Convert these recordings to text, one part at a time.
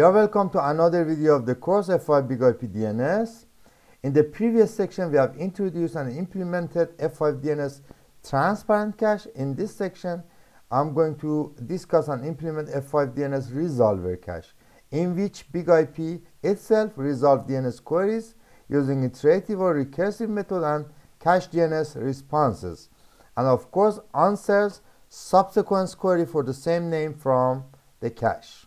You're welcome to another video of the course F5 BIG-IP DNS. In the previous section, we have introduced and implemented F5 DNS transparent cache. In this section, I'm going to discuss and implement F5 DNS resolver cache, in which BIG-IP itself resolves DNS queries using iterative or recursive method and cache DNS responses. And of course, answers subsequent query for the same name from the cache.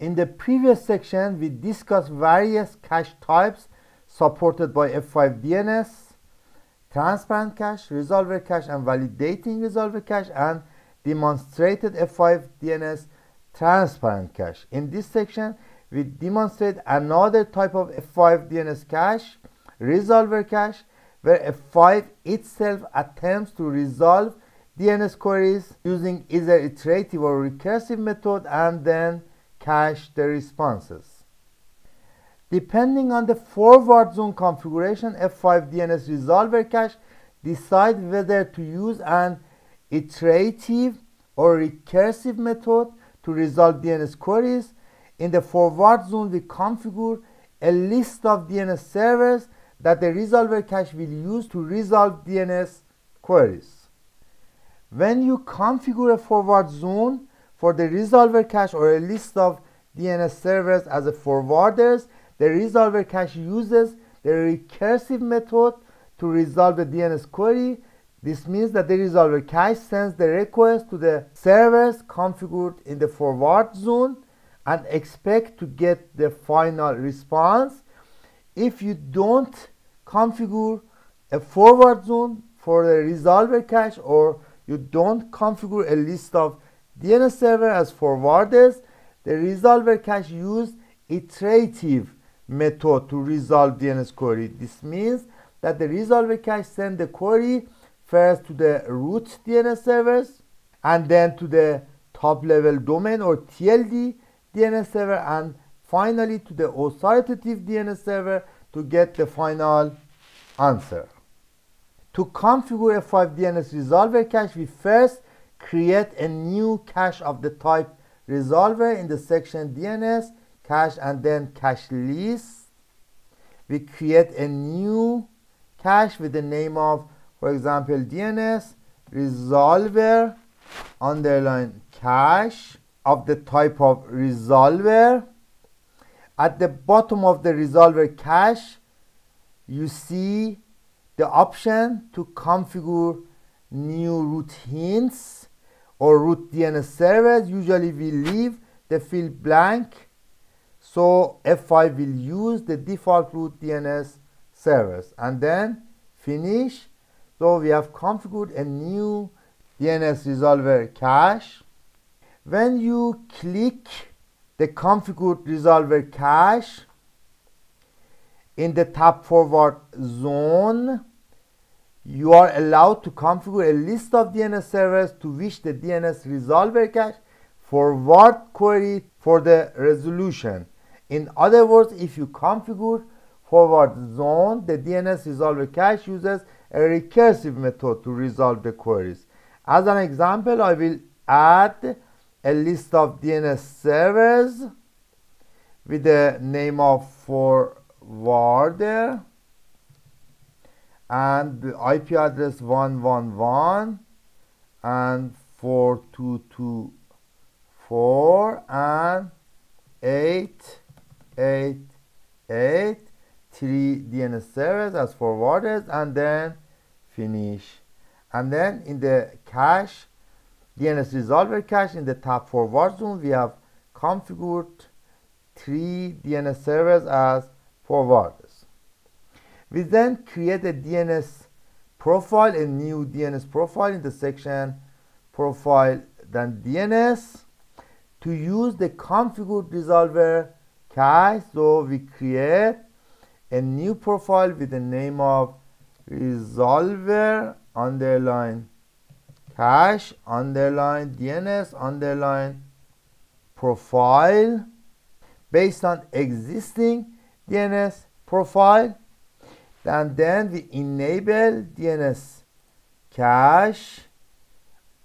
In the previous section, we discussed various cache types supported by F5 DNS, transparent cache, resolver cache, and validating resolver cache, and demonstrated F5 DNS transparent cache. In this section, we demonstrate another type of F5 DNS cache, resolver cache, where F5 itself attempts to resolve DNS queries using either iterative or recursive method and then cache the responses. Depending on the forward zone configuration, F5 DNS resolver cache decide whether to use an iterative or recursive method to resolve DNS queries. In the forward zone, we configure a list of DNS servers that the resolver cache will use to resolve DNS queries. When you configure a forward zone for the resolver cache or a list of DNS servers as a forwarders, the resolver cache uses the recursive method to resolve the DNS query. This means that the resolver cache sends the request to the servers configured in the forward zone and expect to get the final response. If you don't configure a forward zone for the resolver cache or you don't configure a list of DNS server as forwarders, the resolver cache use iterative method to resolve DNS query. This means that the resolver cache send the query first to the root DNS servers and then to the top level domain or TLD DNS server and finally to the authoritative DNS server to get the final answer. To configure F5 DNS resolver cache, we first create a new cache of the type resolver in the section DNS cache and then cache list. We create a new cache with the name of, for example, DNS resolver underline cache of the type of resolver. At the bottom of the resolver cache, you see the option to configure new root hints or root DNS servers. Usually we leave the field blank. So F5 will use the default root DNS servers and then finish. So we have configured a new DNS resolver cache. When you click the configured resolver cache in the tab forward zone, you are allowed to configure a list of DNS servers to which the DNS resolver cache for forward query for the resolution. In other words, if you configure forward zone, the DNS resolver cache uses a recursive method to resolve the queries. As an example, I will add a list of DNS servers with the name of forwarder and the IP address 111 and 4224 and 888 three DNS servers as forwarders and then finish. And then in the cache DNS resolver cache in the tab forward zone we have configured three DNS servers as forwarders we then create a DNS profile, a new DNS profile in the section profile, then DNS to use the configured resolver cache. So we create a new profile with the name of resolver underline cache underline DNS underline profile based on existing DNS profile and then we enable DNS cache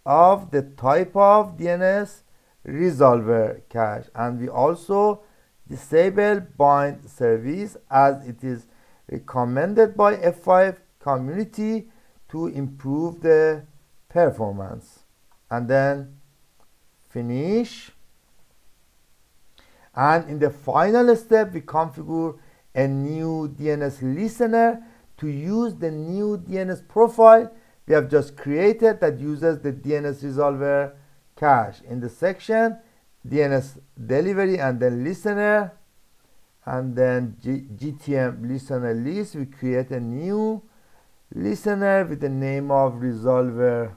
of the type of DNS resolver cache. And we also disable bind service as it is recommended by F5 community to improve the performance. And then finish. And in the final step we configure a new DNS listener to use the new DNS profile we have just created that uses the DNS resolver cache. In the section DNS delivery and then listener and then G GTM listener list we create a new listener with the name of resolver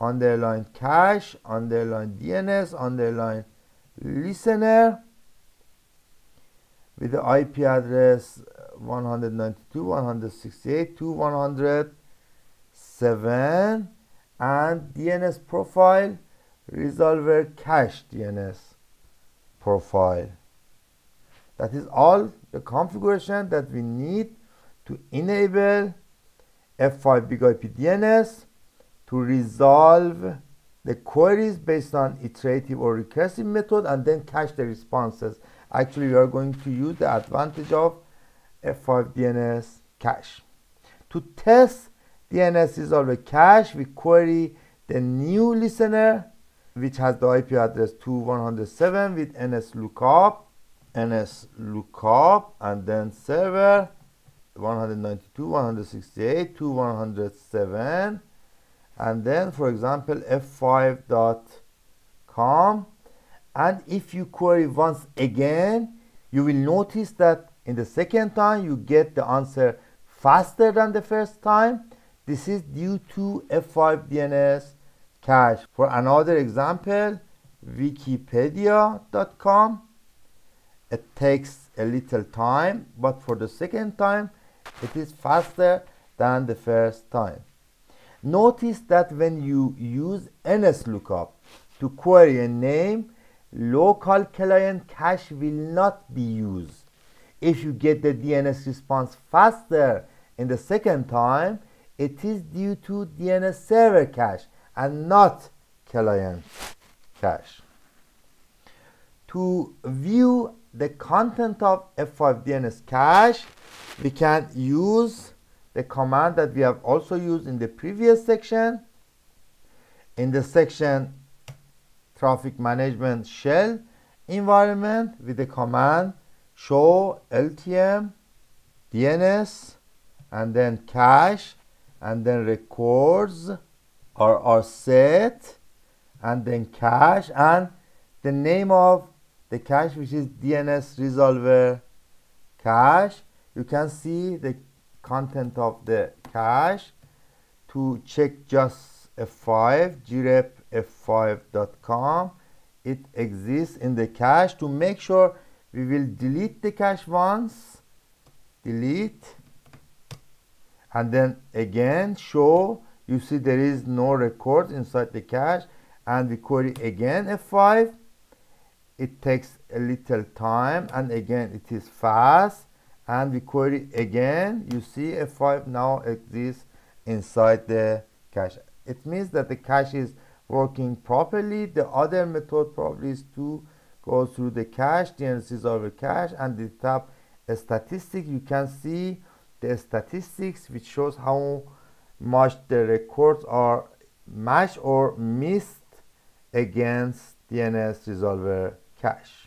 underline cache underline DNS underline listener with the IP address 192 168 to 107 and DNS profile resolver cache DNS profile. That is all the configuration that we need to enable F5 BIG-IP DNS to resolve the queries based on iterative or recursive method and then cache the responses. Actually, we are going to use the advantage of F5 DNS cache. To test DNS resolver cache, we query the new listener which has the IP address 2107 with ns lookup, ns lookup, and then server 192, 168 to 107, and then for example f5.com. And if you query once again, you will notice that in the second time you get the answer faster than the first time. This is due to F5 DNS cache. For another example, wikipedia.com. It takes a little time, but for the second time, it is faster than the first time. Notice that when you use NSLOOKUP to query a name, local client cache will not be used. If you get the DNS response faster in the second time, it is due to DNS server cache and not client cache. To view the content of F5 DNS cache, we can use the command that we have also used in the previous section. In the section traffic management shell environment with the command show LTM DNS and then cache and then records are, rrset and then cache and the name of the cache which is DNS resolver cache you can see the content of the cache to check just f5 grep f5.com it exists in the cache to make sure we will delete the cache once delete and then again show you see there is no record inside the cache and we query again f5 it takes a little time and again it is fast and we query again you see f5 now exists inside the cache. It means that the cache is working properly. The other method probably is to go through the cache DNS resolver cache and the tab statistics you can see the statistics which shows how much the records are matched or missed against DNS resolver cache.